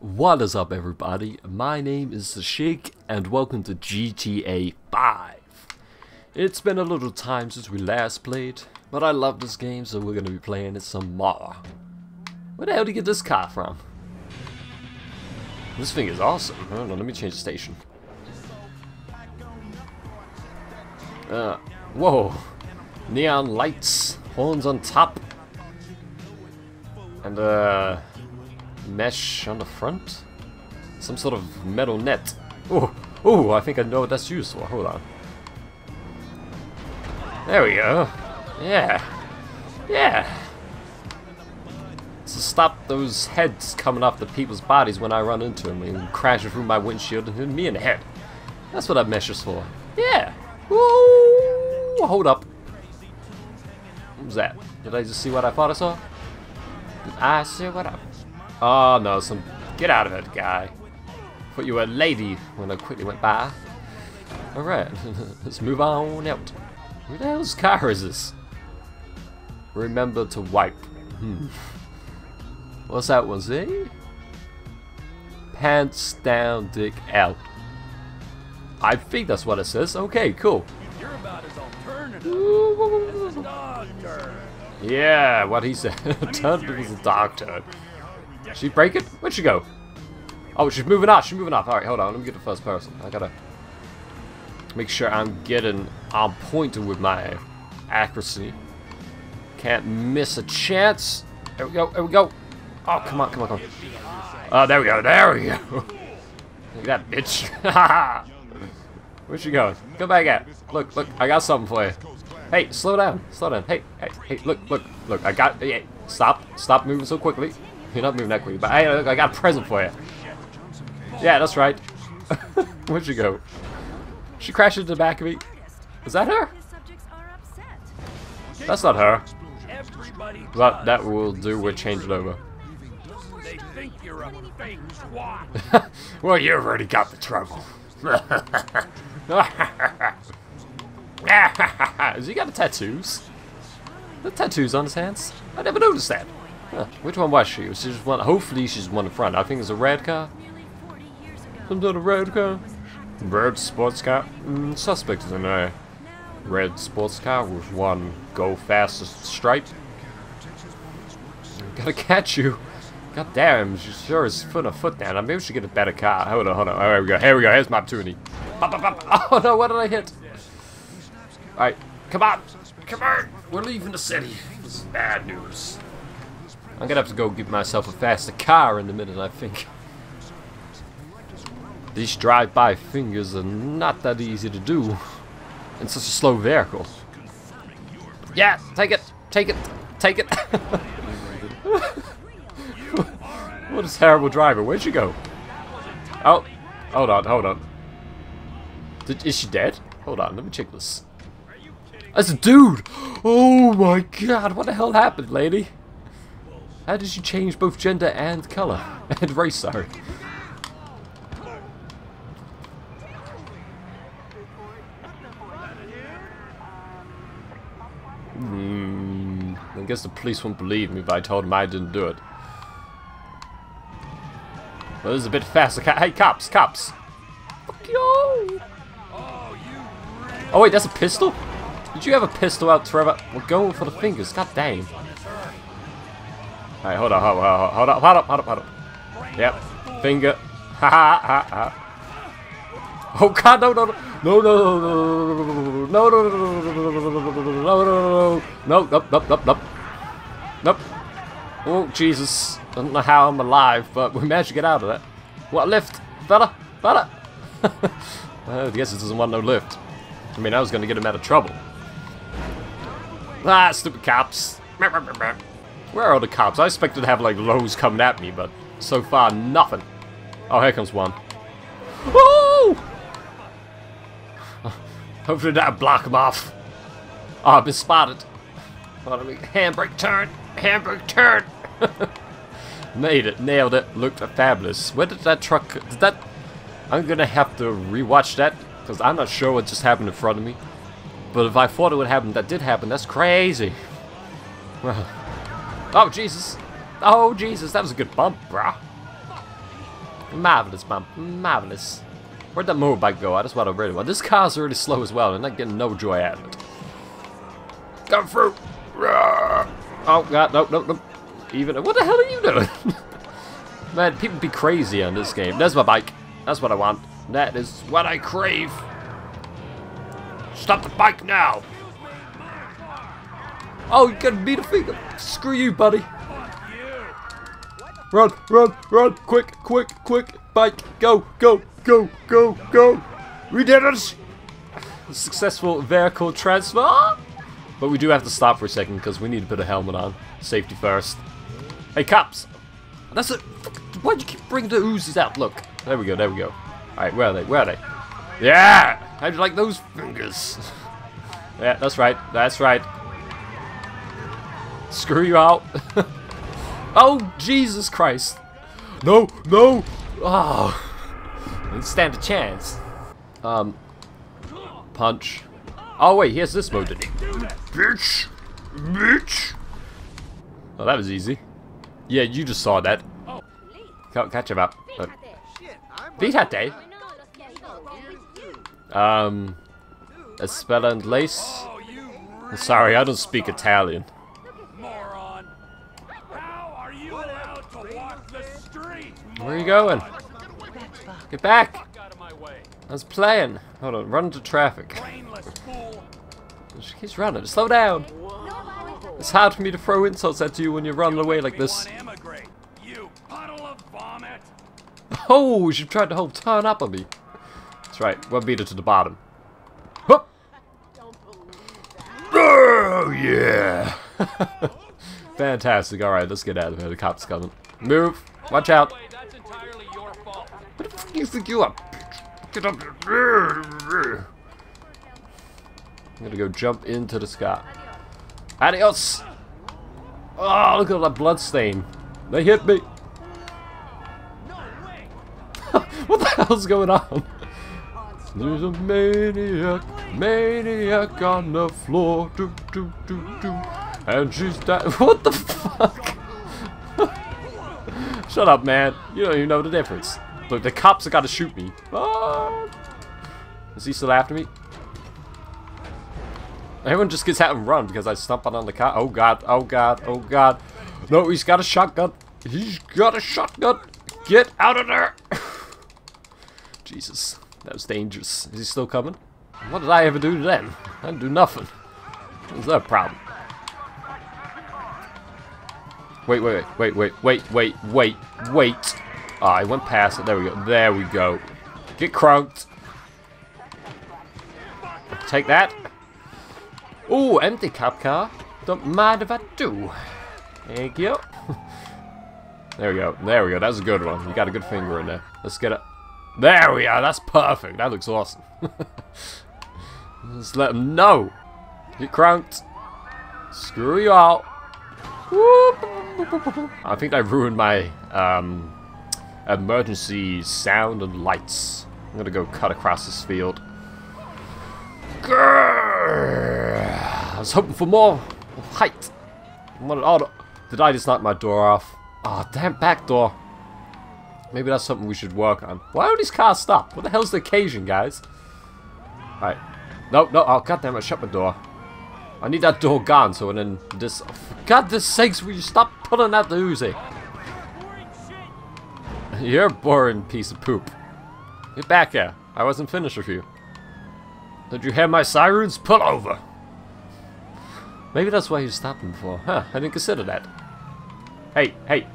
What is up everybody, my name is The Shig and welcome to GTA 5. It's been a little time since we last played, but I love this game so we're gonna be playing it some more. Where the hell did you get this car from? This thing is awesome. Hold on, let me change the station. Uh, whoa. Neon lights, horns on top. And uh mesh on the front? Some sort of metal net. Oh, oh, I think I know what that's used for. Hold on. There we go. Yeah. Yeah. To stop those heads coming off the people's bodies when I run into them and crashing through my windshield and hitting me in the head. That's what that mesh is for. Yeah. Woo! Hold up. What was that? Did I just see what I thought I saw? Did I see what I... Oh no, some... Get out of it, guy. Thought you were a lady when I quickly went by. Alright, let's move on out. Who the hell's car is this? Remember to wipe. Hmm. What's that one say? Pants down, dick out. I think that's what it says. Okay, cool. You're about as alternative as a dog turd. Yeah, what he said. Into a dog turd. She break it? Where'd she go? Oh, she's moving off. She's moving off. Alright, hold on. Let me get the first person. I gotta make sure I'm getting on point with my accuracy. Can't miss a chance. There we go. There we go. Oh, come on, come on, come on. Oh, there we go. There we go. Look at that bitch. Where'd she go? Come back at. Look, look. I got something for you. Hey, slow down. Slow down. Hey, hey, hey. Look, look, look. I got. Hey, stop. Stop moving so quickly. You're not moving that quickly, but look, I got a present for you. Yeah, that's right. Where'd she go? She crashed into the back of me. Is that her? That's not her. But that will do. We'll change it over. well, you've already got the trouble. Has he got the tattoos? The tattoos on his hands? I never noticed that. Huh. Which one was she? Was she just one? Hopefully she's one in front. I think it's a red car. Some sort of red car. Red sports car. Mm, suspect is in a red sports car with one go fastest stripe. Gotta catch you. God damn, she sure is putting a foot down. Maybe we should get a better car. Hold on, hold on. Here we go. Here we go. Here's my opportunity. Bop, bop, bop. Oh no, what did I hit? Alright, come on. Come on. We're leaving the city. This is bad news. I'm gonna have to go get myself a faster car in a minute, I think. These drive-by fingers are not that easy to do. In such a slow vehicle. Yeah, take it. Take it. Take it. what a terrible driver. Where'd she go? Oh, hold on, hold on. Did, is she dead? Hold on, let me check this. That's a dude! Oh my god, what the hell happened, lady? How did you change both gender and color? and race, sorry. Hmm. I guess the police won't believe me if I told them I didn't do it. Well, this is a bit faster. Hey, cops, cops! Fuck you! Oh wait, that's a pistol? Did you have a pistol out, Trevor? We're going for the fingers. God dang. Alright, hold on, hold on, hold on, hold up, hold up, hold up. Yep, finger. Ha ha ha ha. Oh god, no, no, no, no, no, no, no, no, no, no, no, no, nope, nope, nope, nope, nope. Oh Jesus, I don't know how I'm alive, but we managed to get out of that. What lift, fella, fella? I guess it doesn't want no lift. I mean, I was gonna get him out of trouble. Ah, stupid cops. Where are the cops? I expected to have like lows coming at me, but so far nothing. Oh, here comes one. Oh! Hopefully that'll block him off. Oh, I've been spotted. Hold on, handbrake turn, handbrake turn. Made it, nailed it, looked fabulous. Where did that truck? Did that? I'm gonna have to rewatch that because I'm not sure what just happened in front of me. But if I thought it would happen, that did happen. That's crazy. Well, oh Jesus! Oh Jesus! That was a good bump, brah. Marvelous, man. Marvelous. Where'd that motorbike go? I just want to really want. This car's really slow as well. I'm not getting no joy out of it. Come through. Oh, God. Nope, nope, nope. Even. What the hell are you doing? man, people be crazy on this game. There's my bike. That's what I want. That is what I crave. Stop the bike now. Oh, you got me the finger. Screw you, buddy. Run, run, run. Quick, quick, quick. Bike. Go, go, go, go, go. We did it. Successful vehicle transfer. But we do have to stop for a second because we need to put a helmet on. Safety first. Hey, cops. That's it. Why'd you keep bringing the Uzis out? Look. There we go, there we go. Alright, where are they? Where are they? Yeah! How'd you like those fingers? yeah, that's right. That's right. Screw you out. oh, Jesus Christ. No, no. Oh. Didn't stand a chance. Um, punch. Oh, wait, here's this mode. Did he? Bitch. Bitch. Oh, that was easy. Yeah, you just saw that. Catch him up. Uh, Fíjate. Um, Espella and Lace. Sorry, I don't speak Italian. Moron. How are you allowed to walk the street? Where are you going? Get back! I was playing. Hold on, run into traffic. Keeps running. Slow down. It's hard for me to throw insults at you when you're running away like this. Oh, she tried to whole turn up on me. That's right. We'll beat her to the bottom. Oh, yeah. Fantastic. All right, let's get out of here. The cop's coming. Move. Watch out. Wait, that's entirely your fault. You? Get up. I'm gonna go jump into the sky. Adios! Oh, look at that blood stain. They hit me. what the hell's going on? There's a maniac, maniac on the floor. Do, do, do, do. And she's dead. What the fuck? Shut up, man. You don't even know the difference. Look, the cops have got to shoot me. Ah. Is he still after me? Everyone just gets out and run because I stomp on the car. Oh god, oh god, oh god. No, he's got a shotgun. He's got a shotgun. Get out of there. Jesus, that was dangerous. Is he still coming? What did I ever do to them? I didn't do nothing. What's that problem? Wait, wait, wait, wait, wait, wait, wait, wait. Ah, I went past it. There we go. There we go. Get crunked. Take that. Oh, empty cop car. Don't mind if I do. Thank you. there we go. There we go. That's a good one. You got a good finger in there. Let's get it. There we are. That's perfect. That looks awesome. Just let them know. Get cranked. Screw you out. I think I ruined my um, emergency sound and lights. I'm gonna go cut across this field. Grrr. I was hoping for more height. What, did I just knock my door off? Oh, damn back door. Maybe that's something we should work on. Why don't these cars stop? What the hell's the occasion, guys? Alright. No, no, oh, goddammit, I shut my door. I need that door gone, so then this... For God's sakes, will you stop pulling out the Uzi? You're a boring piece of poop. Get back here. I wasn't finished with you. Did you hear my sirens? Pull over! Maybe that's why you stopped him before. Huh, I didn't consider that. Hey, hey.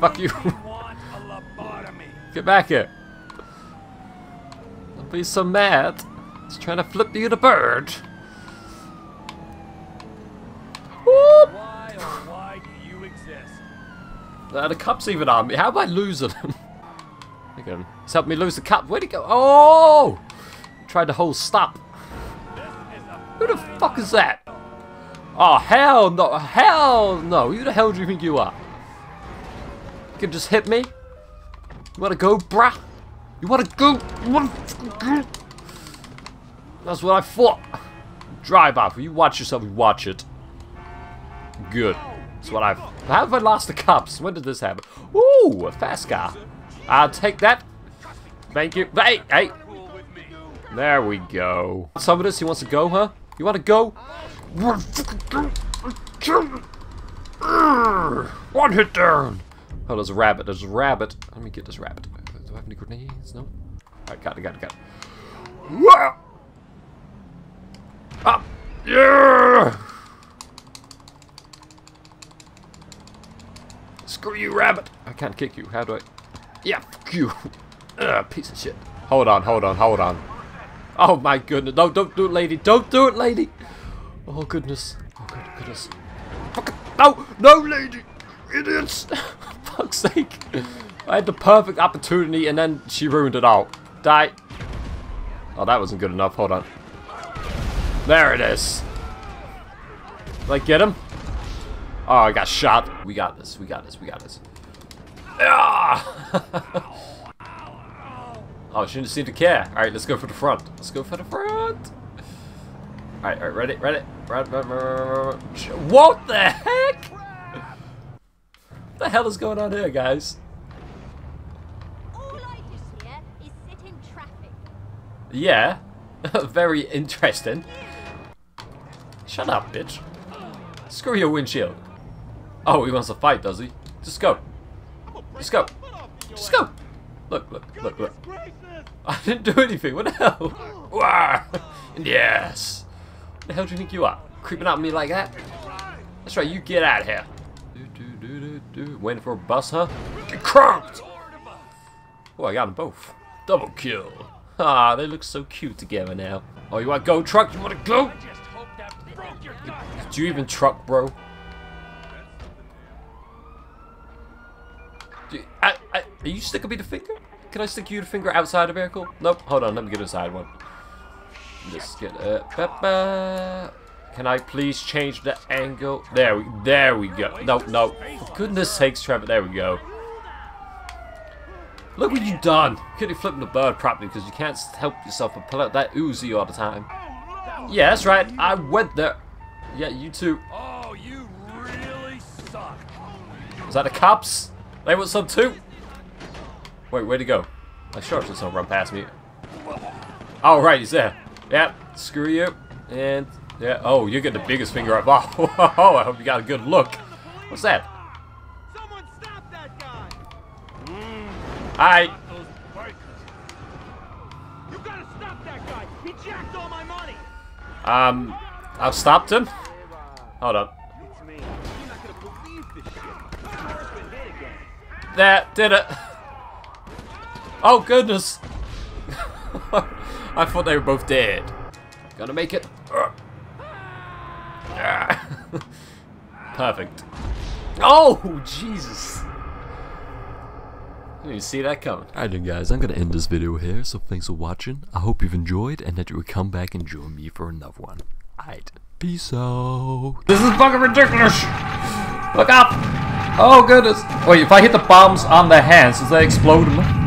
Fuck you. Get back here. Don't be so mad. He's trying to flip you the bird. Whoop! Why oh why do you exist? Uh, the cup's even on me. How am I losing him? Look at him. He's helped me lose the cup. Where'd he go? Oh! Tried to hold stop. Who the fuck is that? Oh, hell no. Hell no. Who the hell do you think you are? You can just hit me? You wanna go, bruh? You wanna go? You wanna go? That's what I thought. Drive off. You watch yourself, you watch it. Good. That's what I've... How have I lost the cops? When did this happen? Ooh, a fast car. I'll take that. Thank you. Hey, hey. There we go. Some of this, he wants to go, huh? You want to go? One hit down. Oh, there's a rabbit. There's a rabbit. Let me get this rabbit. Do I have any grenades? No. Alright, got it, got it, got it. Whoa! Up! Yeah! Screw you, rabbit! I can't kick you. How do I? Yeah, fuck you. Ugh, piece of shit. Hold on, hold on, hold on. Oh my goodness. No, don't do it, lady. Don't do it, lady. Oh, goodness. Oh, good, goodness. Fuck it. No, no, lady. Idiots. Fuck's sake. I had the perfect opportunity and then she ruined it all. Die. Oh, that wasn't good enough. Hold on. There it is. Did I get him? Oh, I got shot. We got this. We got this. We got this. Ah! oh, she didn't seem to care. All right, let's go for the front. Let's go for the front. All right, all right, ready, ready, ready. What the heck? What the hell is going on here, guys? All I do here is sit in traffic. Yeah, very interesting. Shut up, bitch. Screw your windshield. Oh, he wants to fight, does he? Just go. Just go. Just go. Look, look, look, look. I didn't do anything. What the hell? Yes. What the hell do you think you are? Creeping up on me like that? That's right, you get out of here. Do, do, do, do, do. Waiting for a bus, huh? Get crunked! Oh, I got them both. Double kill. Ah, they look so cute together now. Oh, you want to go, truck? You want to go? Just hope that broke your Do you even truck, bro? I, I, are you sticking me the finger? Can I stick you the finger outside the vehicle? Nope. Hold on. Let me get inside one. Just get uh. Can I please change the angle? There we, there we go. No, no. For goodness sakes, Trevor. There we go. Look what you've done. Couldn't flip the bird properly because you can't help yourself but pull out that Uzi all the time. Yeah, that's right. I went there. Yeah, you too. Oh, you really suck. Is that the cops? They want some too? Wait, where'd he go? I sure just don't run past me. Oh, right, he's there. Yeah, screw you. And, yeah, oh, you get the biggest finger up. Oh, oh, I hope you got a good look. What's that? Someone stop that guy! Bikers. You gotta stop that guy! He jacked all my money! Um, I've stopped him. Hold on. It's me. You're not gonna believe this shit. Car's been hit again. There, did it. Oh, goodness. I thought they were both dead. Gonna make it. Perfect. Oh, Jesus. Didn't even see that coming. Alright then guys, I'm gonna end this video here, so thanks for watching. I hope you've enjoyed and that you will come back and join me for another one. Alright, peace out. This is fucking ridiculous! Look up! Oh goodness! Wait, if I hit the bombs on their hands, does that explode them?